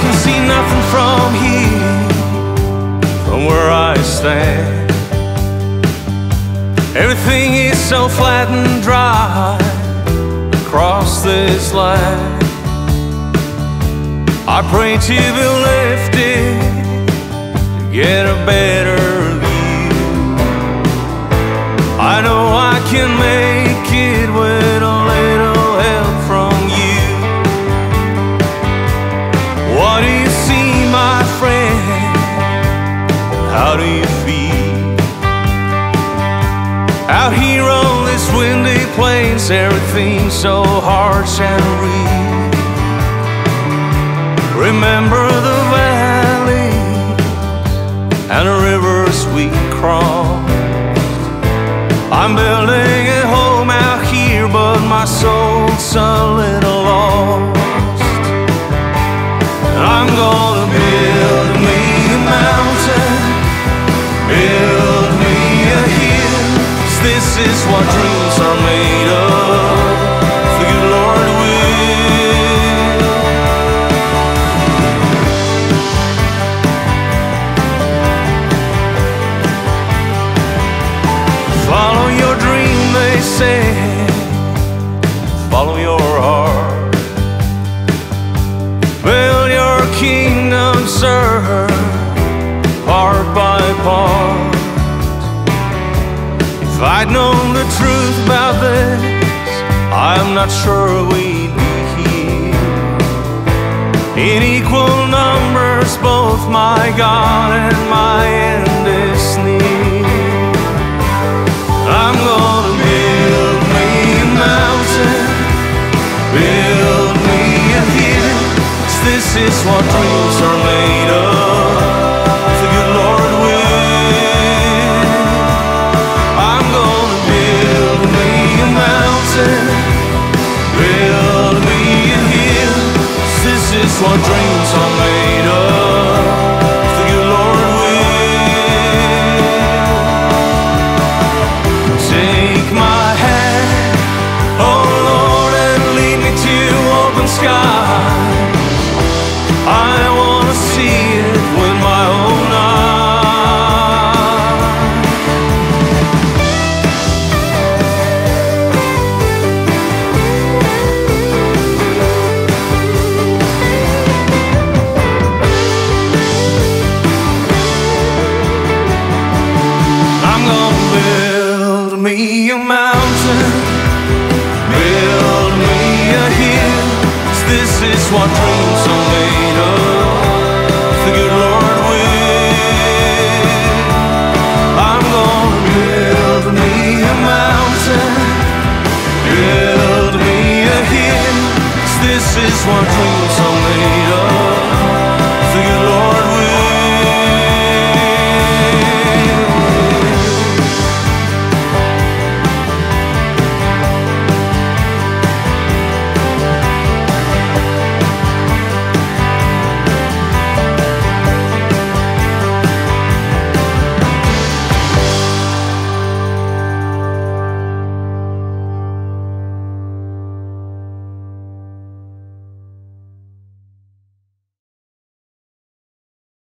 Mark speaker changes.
Speaker 1: I can see nothing from here, from where I stand. Everything is so flat and dry across this land. I pray to be lifted to get a better view. I know I can make it with Out here this windy place, everything's so harsh and real. Remember the valley and the rivers we crossed. I'm building a home out here, but my soul's a little lost. And I'm gonna is what dreams are made of. The good Lord will. Follow your dream, they say. Follow your heart. Build your kingdom, sir, If I'd known the truth about this, I'm not sure we'd be here. In equal numbers, both my God and my end is near. I'm gonna build me a mountain, build me a hill. this is what dreams what dreams are made of. Good Lord will, I'm gonna build me a mountain, build me a hill. this is what dreams